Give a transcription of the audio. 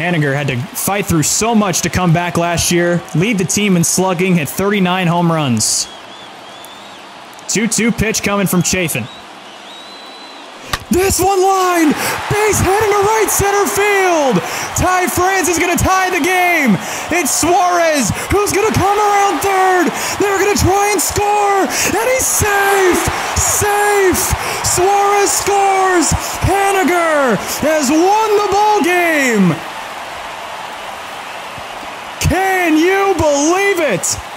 Haniger had to fight through so much to come back last year, lead the team in slugging, hit 39 home runs. 2 2 pitch coming from Chafin. This one line! Base hit into right center field! Ty France is gonna tie the game! It's Suarez who's gonna come around third! They're gonna try and score! And he's safe! Safe! Suarez scores! Haniger has won the ball game! Can you believe it?